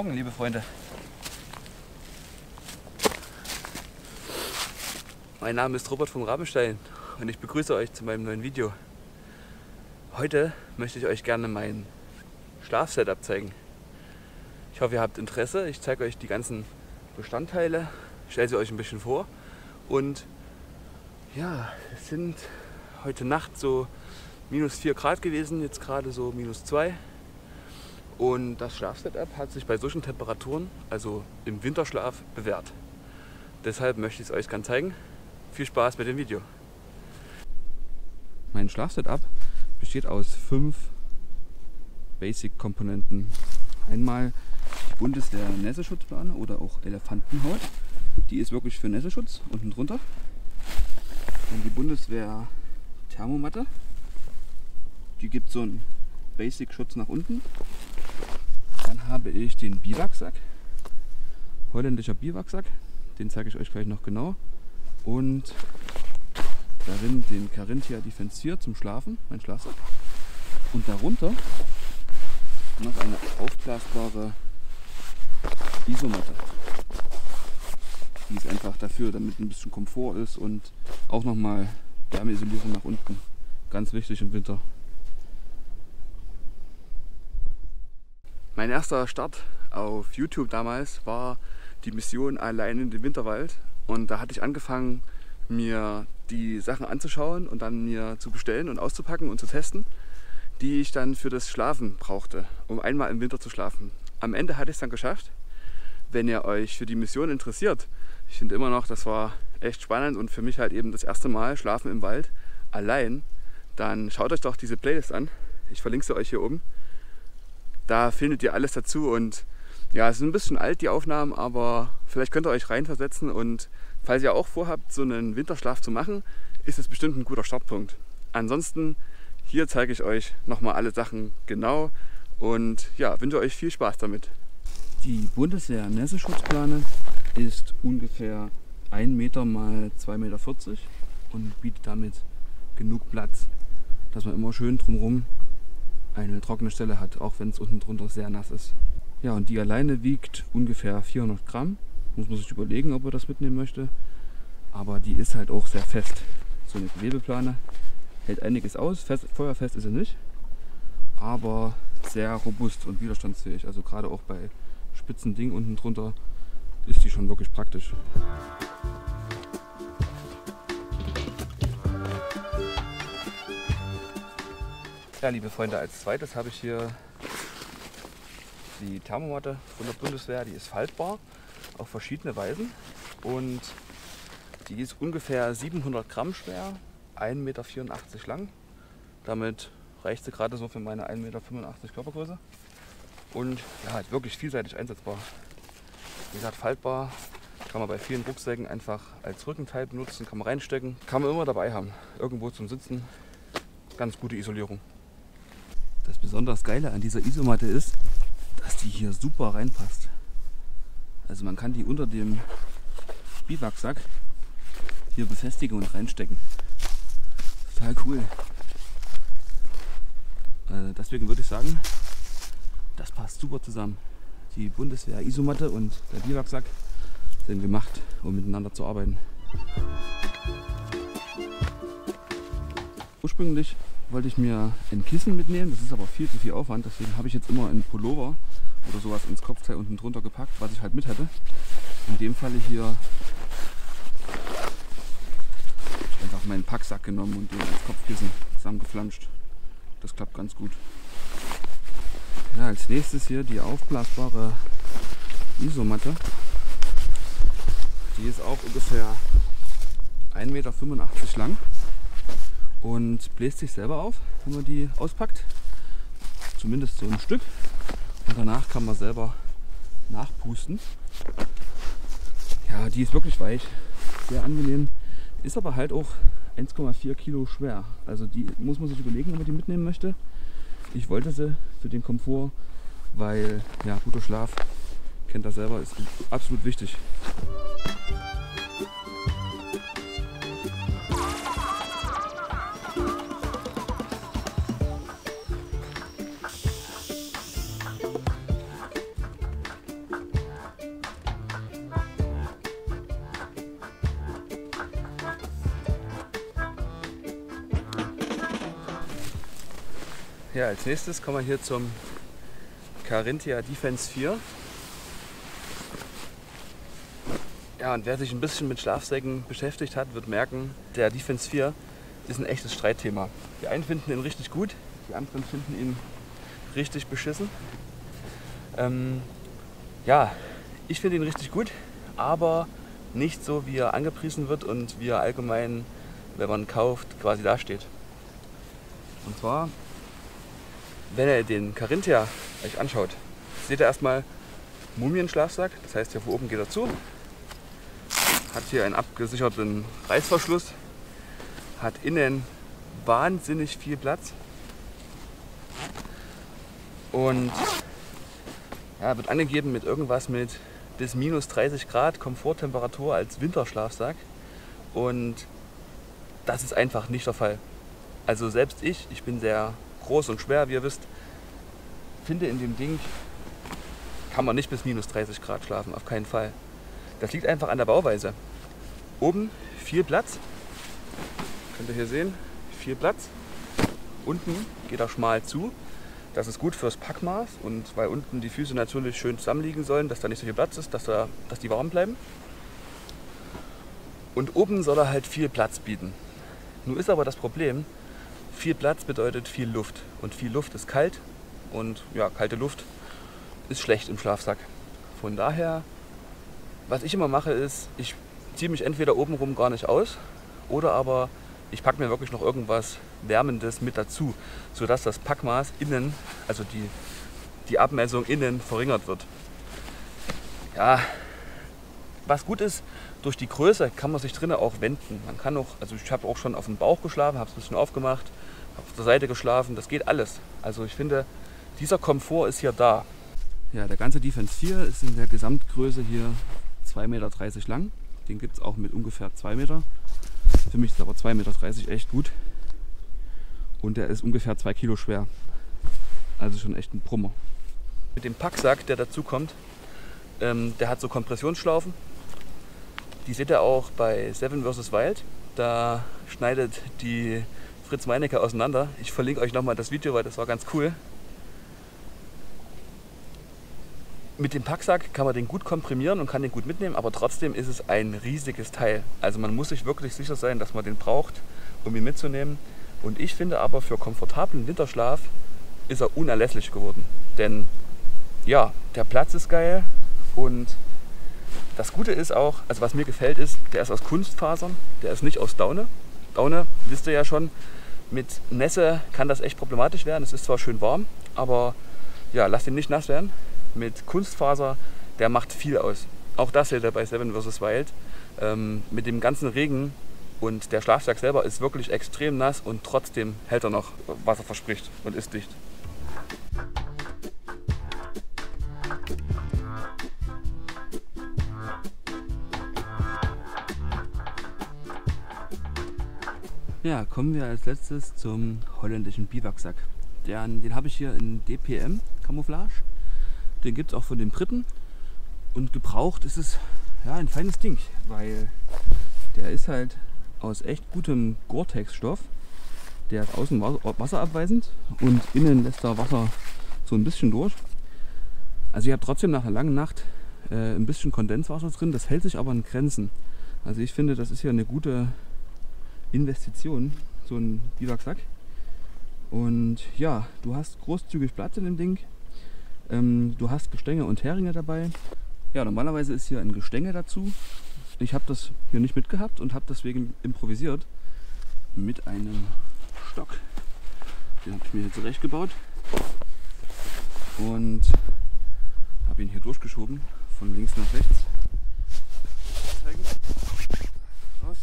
Morgen, liebe Freunde. Mein Name ist Robert vom Rabenstein und ich begrüße euch zu meinem neuen Video. Heute möchte ich euch gerne mein Schlafsetup zeigen. Ich hoffe, ihr habt Interesse. Ich zeige euch die ganzen Bestandteile, stelle sie euch ein bisschen vor und ja, es sind heute Nacht so minus 4 Grad gewesen, jetzt gerade so minus 2. Und das Schlafsetup hat sich bei solchen Temperaturen, also im Winterschlaf, bewährt. Deshalb möchte ich es euch gerne zeigen. Viel Spaß mit dem Video. Mein Schlafsetup besteht aus fünf Basic-Komponenten. Einmal die Bundeswehr Nässeschutzplane oder auch Elefantenhaut. Die ist wirklich für Nässeschutz unten drunter. Dann die Bundeswehr Thermomatte. Die gibt so einen Basic-Schutz nach unten. Dann habe ich den Biwaksack, holländischer Biwaksack, den zeige ich euch gleich noch genau. Und darin den Carinthia Defensier zum Schlafen, mein Schlafsack. Und darunter noch eine aufblasbare Isomatte. Die ist einfach dafür, damit ein bisschen Komfort ist und auch nochmal Wärmeisolierung nach unten. Ganz wichtig im Winter. Mein erster Start auf YouTube damals war die Mission allein in den Winterwald. Und da hatte ich angefangen, mir die Sachen anzuschauen und dann mir zu bestellen und auszupacken und zu testen, die ich dann für das Schlafen brauchte, um einmal im Winter zu schlafen. Am Ende hatte ich es dann geschafft. Wenn ihr euch für die Mission interessiert, ich finde immer noch, das war echt spannend und für mich halt eben das erste Mal Schlafen im Wald allein, dann schaut euch doch diese Playlist an. Ich verlinke sie euch hier oben. Da findet ihr alles dazu und ja, es sind ein bisschen alt, die Aufnahmen, aber vielleicht könnt ihr euch reinversetzen und falls ihr auch vorhabt, so einen Winterschlaf zu machen, ist es bestimmt ein guter Startpunkt. Ansonsten, hier zeige ich euch nochmal alle Sachen genau und ja, wünsche euch viel Spaß damit. Die Bundeswehr Nässeschutzplane ist ungefähr 1 Meter mal 2,40 Meter und bietet damit genug Platz, dass man immer schön drumherum eine trockene Stelle hat, auch wenn es unten drunter sehr nass ist. Ja, und die alleine wiegt ungefähr 400 Gramm. Muss man sich überlegen, ob er das mitnehmen möchte. Aber die ist halt auch sehr fest. So eine Gewebeplane hält einiges aus. Fest, feuerfest ist sie nicht, aber sehr robust und widerstandsfähig. Also gerade auch bei spitzen Dingen unten drunter ist die schon wirklich praktisch. Ja, liebe Freunde, als zweites habe ich hier die Thermomatte von der Bundeswehr. Die ist faltbar auf verschiedene Weisen und die ist ungefähr 700 Gramm schwer, 1,84 Meter lang. Damit reicht sie gerade so für meine 1,85 Meter Körpergröße und ja, halt wirklich vielseitig einsetzbar. Wie gesagt, faltbar, kann man bei vielen Rucksäcken einfach als Rückenteil benutzen, kann man reinstecken, kann man immer dabei haben. Irgendwo zum Sitzen, ganz gute Isolierung. Das besonders Geile an dieser Isomatte ist, dass die hier super reinpasst. Also man kann die unter dem Biwaksack hier befestigen und reinstecken. Total cool. Äh, deswegen würde ich sagen, das passt super zusammen. Die Bundeswehr Isomatte und der Biwaksack sind gemacht, um miteinander zu arbeiten. Ursprünglich wollte ich mir ein Kissen mitnehmen. Das ist aber viel zu viel Aufwand. Deswegen habe ich jetzt immer einen Pullover oder sowas ins Kopfteil unten drunter gepackt, was ich halt mit hätte. In dem Falle hier einfach meinen Packsack genommen und den als Kopfkissen zusammengeflanscht. Das klappt ganz gut. Ja, als nächstes hier die aufblasbare Isomatte. Die ist auch ungefähr 1,85 Meter lang und bläst sich selber auf, wenn man die auspackt. Zumindest so ein Stück. Und danach kann man selber nachpusten. Ja, die ist wirklich weich, sehr angenehm, ist aber halt auch 1,4 Kilo schwer. Also die muss man sich überlegen, ob man die mitnehmen möchte. Ich wollte sie für den Komfort, weil ja, guter Schlaf, kennt das selber, ist absolut wichtig. Ja, als nächstes kommen wir hier zum Carinthia Defense 4. Ja, und wer sich ein bisschen mit Schlafsäcken beschäftigt hat, wird merken, der Defense 4 ist ein echtes Streitthema. Die einen finden ihn richtig gut, die anderen finden ihn richtig beschissen. Ähm, ja, ich finde ihn richtig gut, aber nicht so, wie er angepriesen wird und wie er allgemein, wenn man kauft, quasi dasteht. Und zwar wenn ihr den Carinthia euch anschaut, seht ihr erstmal Mumienschlafsack. Das heißt, hier von oben geht er zu. Hat hier einen abgesicherten Reißverschluss. Hat innen wahnsinnig viel Platz. Und ja, wird angegeben mit irgendwas mit bis minus 30 Grad Komforttemperatur als Winterschlafsack. Und das ist einfach nicht der Fall. Also selbst ich, ich bin sehr groß und schwer, wie ihr wisst. Finde in dem Ding kann man nicht bis minus 30 Grad schlafen, auf keinen Fall. Das liegt einfach an der Bauweise. Oben viel Platz, könnt ihr hier sehen, viel Platz. Unten geht er schmal zu. Das ist gut fürs Packmaß und weil unten die Füße natürlich schön zusammenliegen sollen, dass da nicht so viel Platz ist, dass, da, dass die warm bleiben. Und oben soll er halt viel Platz bieten. Nun ist aber das Problem, viel Platz bedeutet viel Luft. Und viel Luft ist kalt. Und ja, kalte Luft ist schlecht im Schlafsack. Von daher, was ich immer mache, ist, ich ziehe mich entweder obenrum gar nicht aus oder aber ich packe mir wirklich noch irgendwas Wärmendes mit dazu, sodass das Packmaß innen, also die, die Abmessung innen verringert wird. Ja, was gut ist, durch die Größe kann man sich drinnen auch wenden. Man kann auch, also ich habe auch schon auf dem Bauch geschlafen, habe es ein bisschen aufgemacht, habe auf der Seite geschlafen, das geht alles. Also ich finde, dieser Komfort ist hier da. Ja, der ganze Defense 4 ist in der Gesamtgröße hier 2,30 Meter lang. Den gibt es auch mit ungefähr 2 Meter. Für mich ist aber 2,30 Meter echt gut. Und der ist ungefähr 2 Kilo schwer. Also schon echt ein Brummer. Mit dem Packsack, der dazu kommt, ähm, der hat so Kompressionsschlaufen. Die seht ihr auch bei Seven vs. Wild. Da schneidet die Fritz Meinecke auseinander. Ich verlinke euch nochmal das Video, weil das war ganz cool. Mit dem Packsack kann man den gut komprimieren und kann den gut mitnehmen, aber trotzdem ist es ein riesiges Teil. Also man muss sich wirklich sicher sein, dass man den braucht, um ihn mitzunehmen. Und ich finde aber für komfortablen Winterschlaf ist er unerlässlich geworden. Denn ja, der Platz ist geil und das Gute ist auch, also was mir gefällt ist, der ist aus Kunstfasern, der ist nicht aus Daune. Daune, wisst ihr ja schon, mit Nässe kann das echt problematisch werden. Es ist zwar schön warm, aber ja, lasst ihn nicht nass werden. Mit Kunstfaser, der macht viel aus. Auch das seht ihr bei Seven vs. Wild. Ähm, mit dem ganzen Regen und der Schlafsack selber ist wirklich extrem nass und trotzdem hält er noch, was er verspricht und ist dicht. Ja, kommen wir als letztes zum holländischen Biwaksack. Den, den habe ich hier in DPM Camouflage. Den gibt es auch von den Briten. Und gebraucht ist es ja, ein feines Ding, weil der ist halt aus echt gutem Gore-Tex-Stoff. Der ist außen wasserabweisend und innen lässt er Wasser so ein bisschen durch. Also ihr habt trotzdem nach einer langen Nacht äh, ein bisschen Kondenswasser drin. Das hält sich aber in Grenzen. Also ich finde, das ist hier eine gute Investition, so ein Biwaksack. Und ja, du hast großzügig Platz in dem Ding. Ähm, du hast Gestänge und Heringe dabei. Ja, normalerweise ist hier ein Gestänge dazu. Ich habe das hier nicht mitgehabt und habe deswegen improvisiert mit einem Stock. Den habe ich mir hier zurechtgebaut. Und habe ihn hier durchgeschoben, von links nach rechts. Zeigen. Aus.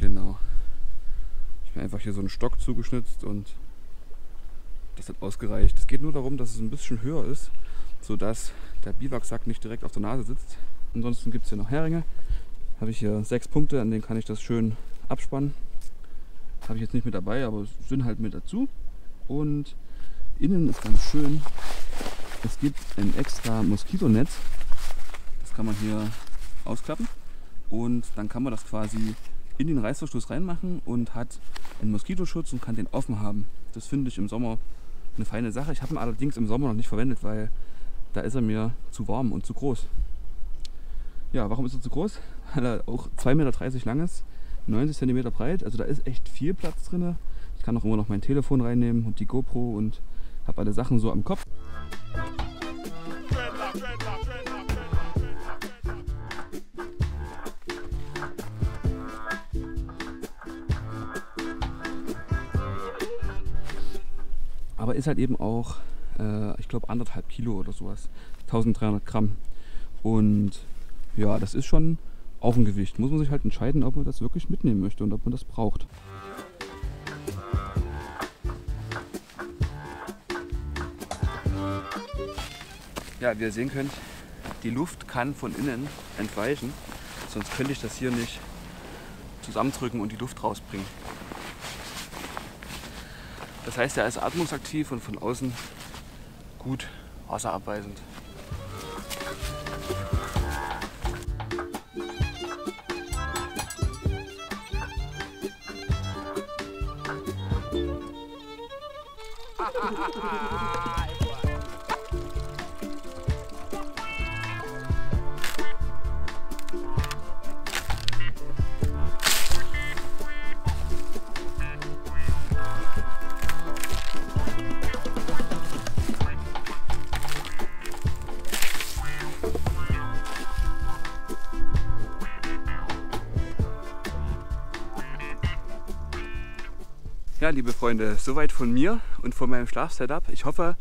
Genau. Habe einfach hier so einen Stock zugeschnitzt und das hat ausgereicht. Es geht nur darum, dass es ein bisschen höher ist, sodass der Biwaksack nicht direkt auf der Nase sitzt. Ansonsten gibt es hier noch Heringe. Habe ich hier sechs Punkte, an denen kann ich das schön abspannen. Habe ich jetzt nicht mit dabei, aber sind halt mit dazu. Und innen ist ganz schön, es gibt ein extra Moskitonetz. Das kann man hier ausklappen. Und dann kann man das quasi in den Reißverschluss reinmachen und hat einen Moskitoschutz und kann den offen haben. Das finde ich im Sommer eine feine Sache. Ich habe ihn allerdings im Sommer noch nicht verwendet, weil da ist er mir zu warm und zu groß. Ja, warum ist er zu groß? Weil er auch 2,30 Meter lang ist, 90 cm breit. Also da ist echt viel Platz drin. Ich kann auch immer noch mein Telefon reinnehmen und die GoPro und habe alle Sachen so am Kopf. Aber ist halt eben auch, äh, ich glaube, anderthalb Kilo oder sowas. 1300 Gramm. Und ja, das ist schon auch ein Gewicht. Muss man sich halt entscheiden, ob man das wirklich mitnehmen möchte und ob man das braucht. Ja, wie ihr sehen könnt, die Luft kann von innen entweichen. Sonst könnte ich das hier nicht zusammendrücken und die Luft rausbringen. Das heißt, er ist atmungsaktiv und von außen gut wasserabweisend. Ja, liebe Freunde, soweit von mir und von meinem Schlafsetup. Ich hoffe,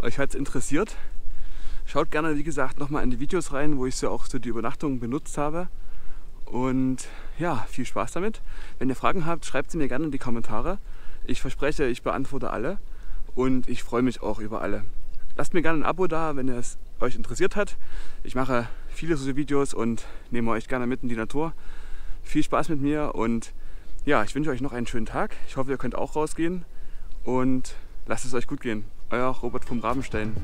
euch hat es interessiert. Schaut gerne, wie gesagt, nochmal in die Videos rein, wo ich so auch so die Übernachtung benutzt habe. Und ja, viel Spaß damit. Wenn ihr Fragen habt, schreibt sie mir gerne in die Kommentare. Ich verspreche, ich beantworte alle und ich freue mich auch über alle. Lasst mir gerne ein Abo da, wenn es euch interessiert hat. Ich mache viele so Videos und nehme euch gerne mit in die Natur. Viel Spaß mit mir und ja, ich wünsche euch noch einen schönen Tag. Ich hoffe, ihr könnt auch rausgehen und lasst es euch gut gehen. Euer Robert vom Rabenstein.